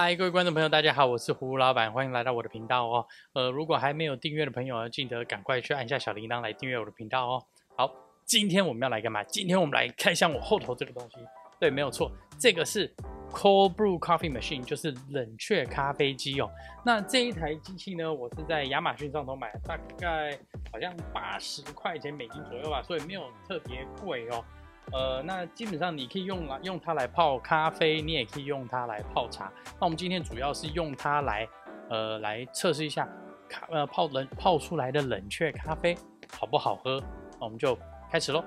嗨，各位观众朋友，大家好，我是胡老板，欢迎来到我的频道哦。呃，如果还没有订阅的朋友，记得赶快去按下小铃铛来订阅我的频道哦。好，今天我们要来干嘛？今天我们来开箱我后头这个东西。对，没有错，这个是 Cold Brew Coffee Machine，就是冷却咖啡机哦。那这一台机器呢，我是在亚马逊上头买，大概好像八十块钱美金左右吧，所以没有特别贵哦。呃，那基本上你可以用来用它来泡咖啡，你也可以用它来泡茶。那我们今天主要是用它来，呃，来测试一下咖呃泡冷泡出来的冷却咖啡好不好喝。那我们就开始喽。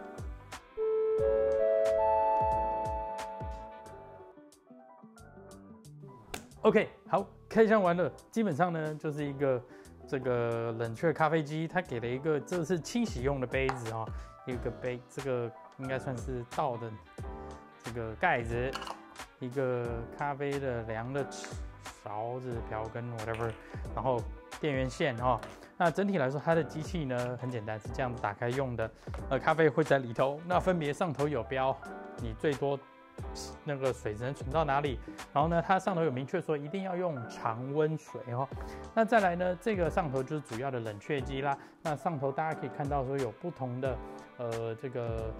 OK，好，开箱完了，基本上呢就是一个这个冷却咖啡机，它给了一个这是清洗用的杯子啊，一个杯这个。应该算是倒的这个盖子，一个咖啡的量的勺子、瓢跟 whatever，然后电源线哦。那整体来说，它的机器呢很简单，是这样子打开用的。呃，咖啡会在里头，那分别上头有标，你最多那个水只能存到哪里。然后呢，它上头有明确说一定要用常温水哦。那再来呢，这个上头就是主要的冷却机啦。那上头大家可以看到说有不同的呃这个。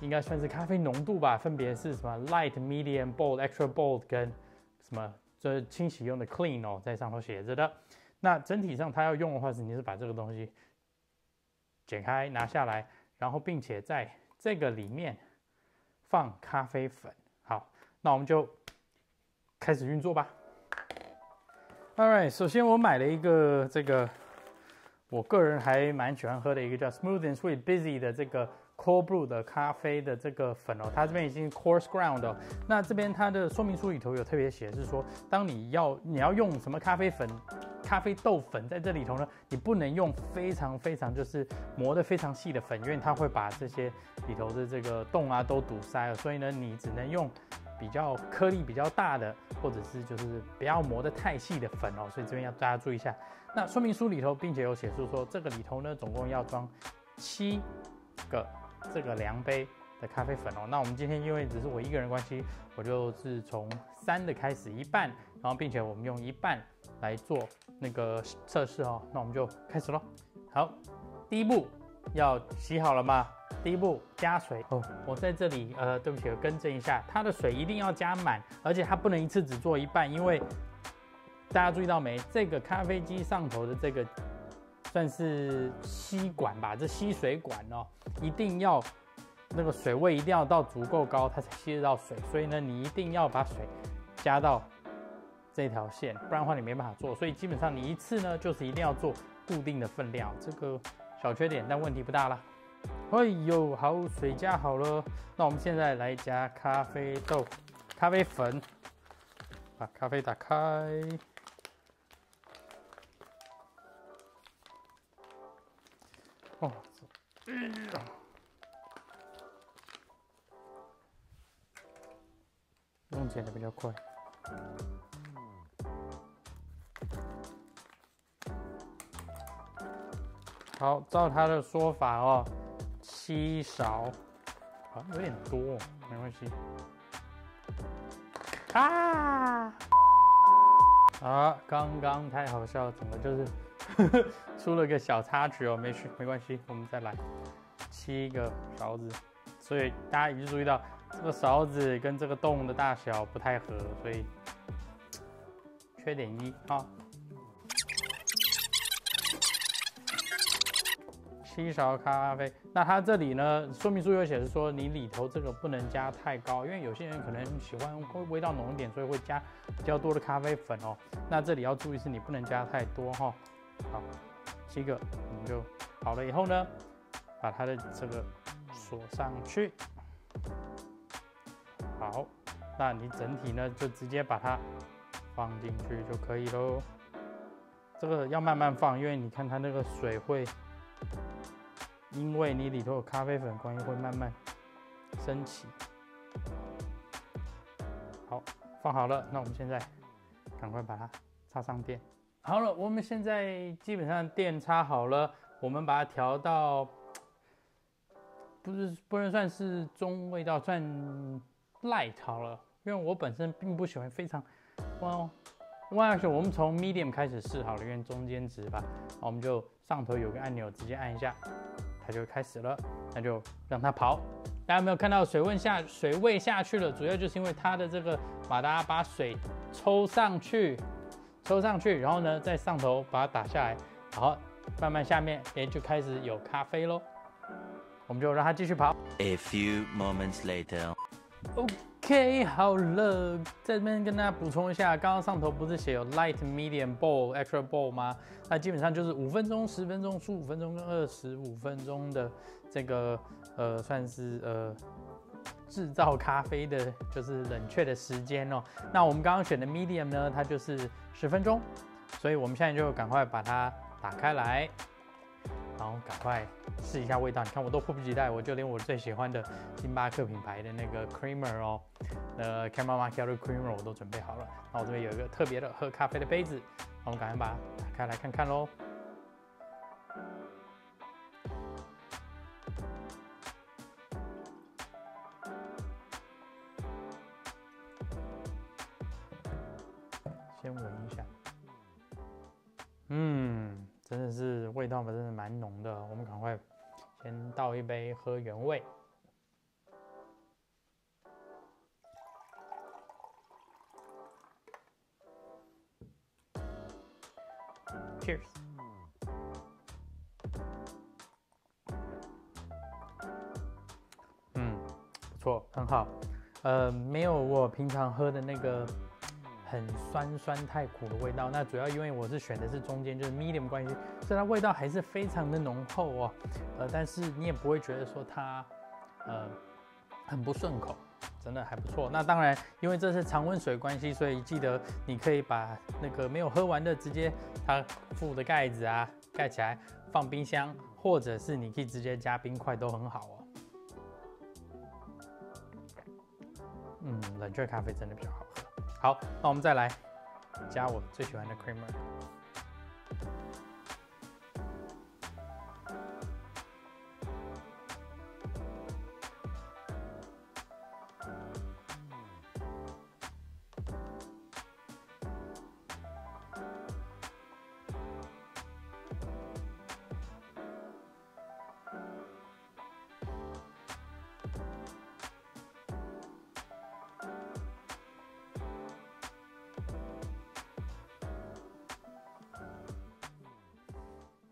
应该算是咖啡浓度吧，分别是什么 light、medium、bold、extra bold 跟什么这清洗用的 clean 哦，在上头写着的。那整体上它要用的话，是你是把这个东西剪开拿下来，然后并且在这个里面放咖啡粉。好，那我们就开始运作吧。All right，首先我买了一个这个我个人还蛮喜欢喝的一个叫 Smooth and Sweet Busy 的这个。Cold Brew 的咖啡的这个粉哦，它这边已经 Coarse Ground 哦。那这边它的说明书里头有特别写，是说当你要你要用什么咖啡粉、咖啡豆粉在这里头呢，你不能用非常非常就是磨得非常细的粉，因为它会把这些里头的这个洞啊都堵塞了。所以呢，你只能用比较颗粒比较大的，或者是就是不要磨得太细的粉哦。所以这边要大家注意一下。那说明书里头并且有写出说，这个里头呢总共要装七个。这个量杯的咖啡粉哦，那我们今天因为只是我一个人关系，我就是从三的开始一半，然后并且我们用一半来做那个测试哦，那我们就开始喽。好，第一步要洗好了吗？第一步加水哦，我在这里呃，对不起，我更正一下，它的水一定要加满，而且它不能一次只做一半，因为大家注意到没？这个咖啡机上头的这个。算是吸管吧，这吸水管哦，一定要那个水位一定要到足够高，它才吸得到水。所以呢，你一定要把水加到这条线，不然的话你没办法做。所以基本上你一次呢，就是一定要做固定的分量。这个小缺点，但问题不大了。哎呦，好，水加好了，那我们现在来加咖啡豆、咖啡粉，把咖啡打开。哦，哎呀弄起来比较快。好，照他的说法哦，七勺，好像有点多，没关系。啊！啊，刚刚太好笑，了，怎么就是。出了个小插曲哦，没事，没关系，我们再来七个勺子，所以大家已经注意到这个勺子跟这个洞的大小不太合，所以缺点一啊。七勺咖啡，那它这里呢，说明书有写是说你里头这个不能加太高，因为有些人可能喜欢会味道浓一点，所以会加比较多的咖啡粉哦。那这里要注意是你不能加太多哈。好，七个我们就好了以后呢，把它的这个锁上去。好，那你整体呢就直接把它放进去就可以喽。这个要慢慢放，因为你看它那个水会，因为你里头有咖啡粉关系会慢慢升起。好，放好了，那我们现在赶快把它插上电。好了，我们现在基本上电插好了，我们把它调到，不是不能算是中味道，算 light 好了，因为我本身并不喜欢非常哇哇，是我们从 medium 开始试好了，因为中间值吧，我们就上头有个按钮，直接按一下，它就开始了，那就让它跑。大家有没有看到水温下水位下去了？主要就是因为它的这个马达把水抽上去，抽上去，然后呢，在上头把它打下来，好，慢慢下面哎就开始有咖啡喽。我们就让它继续跑。A few moments later. OK，好了，在这边跟大家补充一下，刚刚上头不是写有 light、medium、bowl、extra bowl 吗？那基本上就是五分钟、十分钟、十五分钟跟二十五分钟的这个呃，算是呃制造咖啡的，就是冷却的时间哦。那我们刚刚选的 medium 呢，它就是十分钟，所以我们现在就赶快把它打开来。然后赶快试一下味道，你看我都迫不及待，我就连我最喜欢的星巴克品牌的那个 creamer 哦，呃 c a m a macchiato creamer 我都准备好了。那我这边有一个特别的喝咖啡的杯子，我们赶快把它打开来看看喽。倒一杯喝原味。Cheers。嗯，不错，很好。呃，没有我平常喝的那个。很酸酸太苦的味道，那主要因为我是选的是中间，就是 medium 关系，所以它味道还是非常的浓厚哦。呃，但是你也不会觉得说它呃很不顺口，真的还不错。那当然，因为这是常温水关系，所以记得你可以把那个没有喝完的直接它附的盖子啊盖起来放冰箱，或者是你可以直接加冰块都很好哦。嗯，冷却咖啡真的比较好喝。好，那我们再来加我最喜欢的 creamer。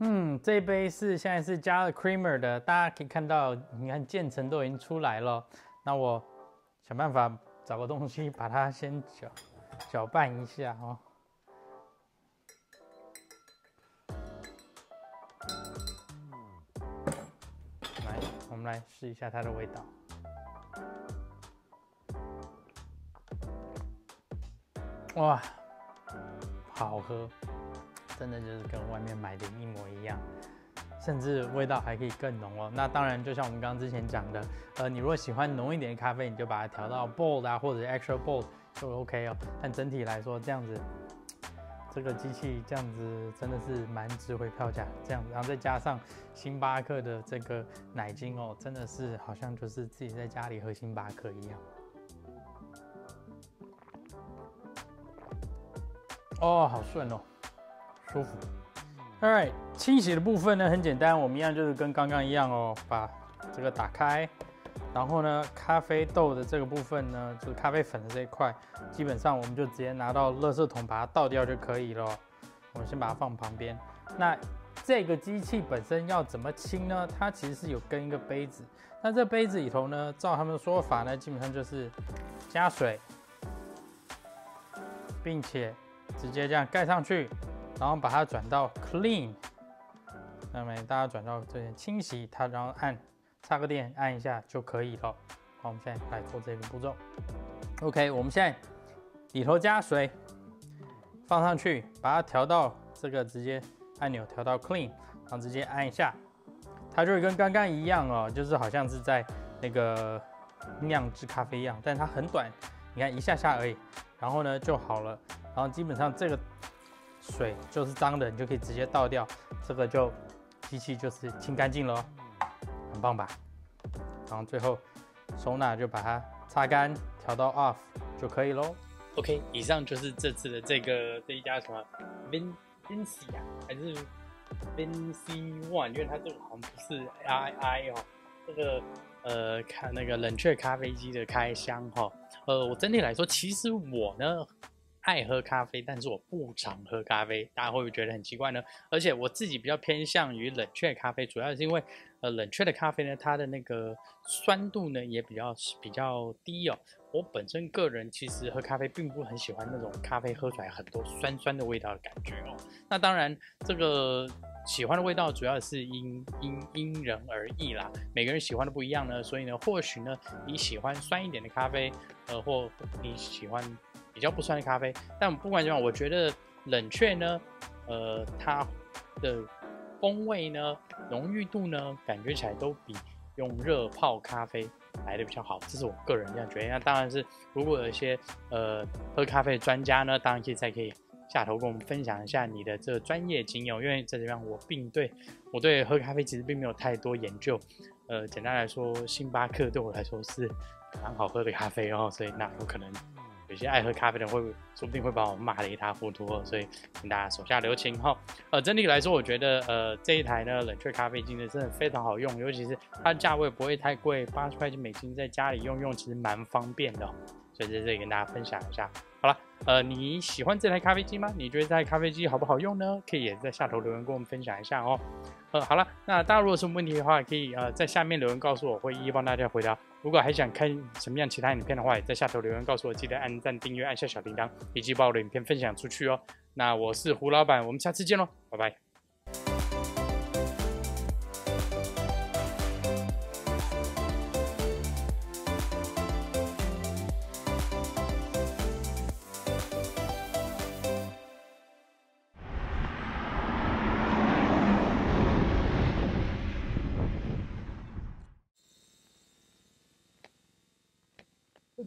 嗯，这杯是现在是加了 creamer 的，大家可以看到，你看渐层都已经出来了。那我想办法找个东西把它先搅搅拌一下哦。来，我们来试一下它的味道。哇，好喝。真的就是跟外面买的一模一样，甚至味道还可以更浓哦。那当然，就像我们刚刚之前讲的，呃，你如果喜欢浓一点的咖啡，你就把它调到 bold 啊，或者 extra bold 就 OK 哦。但整体来说，这样子，这个机器这样子真的是蛮值回票价。这样子，然后再加上星巴克的这个奶精哦，真的是好像就是自己在家里喝星巴克一样。哦，好顺哦。舒服。Alright，清洗的部分呢很简单，我们一样就是跟刚刚一样哦，把这个打开，然后呢，咖啡豆的这个部分呢，就是咖啡粉的这一块，基本上我们就直接拿到垃圾桶把它倒掉就可以了。我们先把它放旁边。那这个机器本身要怎么清呢？它其实是有跟一个杯子，那这杯子里头呢，照他们的说法呢，基本上就是加水，并且直接这样盖上去。然后把它转到 clean，那么大家转到这边清洗它，然后按插个电按一下就可以了。好，我们现在来做这个步骤。OK，我们现在里头加水，放上去，把它调到这个直接按钮调到 clean，然后直接按一下，它就会跟刚刚一样哦，就是好像是在那个酿制咖啡一样，但它很短，你看一下下而已，然后呢就好了。然后基本上这个。水就是脏的，你就可以直接倒掉，这个就机器就是清干净了，很棒吧？然后最后收纳就把它擦干，调到 off 就可以喽。OK，以上就是这次的这个这一家什么 Vin Vinci 啊，还是 Vinci One，因为它这个好像不是 I I 哦，这个呃看那个冷却咖啡机的开箱哈、呃，我整体来说，其实我呢爱喝咖啡，但是我不常喝咖啡，大家会不会觉得很奇怪呢？而且我自己比较偏向于冷却咖啡，主要是因为呃冷却的咖啡呢，它的那个酸度呢也比较比较低哦。我本身个人其实喝咖啡并不很喜欢那种咖啡喝出来很多酸酸的味道的感觉哦。那当然，这个喜欢的味道主要是因因因人而异啦，每个人喜欢的不一样呢，所以呢，或许呢你喜欢酸一点的咖啡，呃，或你喜欢比较不酸的咖啡，但不管怎么样，我觉得冷却呢，呃，它的风味呢、浓郁度呢，感觉起来都比用热泡咖啡来的比较好，这是我个人这样觉得。那当然是，如果有一些呃喝咖啡的专家呢，当然可以再可以下头跟我们分享一下你的这个专业经验，因为在这边我并对我对喝咖啡其实并没有太多研究。呃，简单来说，星巴克对我来说是蛮好喝的咖啡哦，所以那有可能有些爱喝咖啡的人会说不定会把我骂得一塌糊涂，所以请大家手下留情哈。呃，整体来说，我觉得呃这一台呢冷却咖啡机呢真的非常好用，尤其是它价位不会太贵，八十块钱美金在家里用用其实蛮方便的、所以在这里跟大家分享一下。好了，呃，你喜欢这台咖啡机吗？你觉得这台咖啡机好不好用呢？可以也在下头留言跟我们分享一下哦。呃，好了，那大家如果有什么问题的话，可以呃在下面留言告诉我，我会一一帮大家回答。如果还想看什么样其他影片的话，也在下头留言告诉我，记得按赞、订阅、按下小铃铛，以及把我的影片分享出去哦。那我是胡老板，我们下次见喽，拜拜。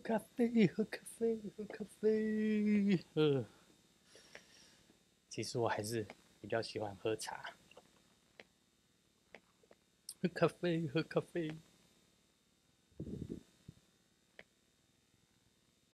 咖啡，喝咖啡，喝咖啡。呃，其实我还是比较喜欢喝茶。喝咖啡，喝咖啡。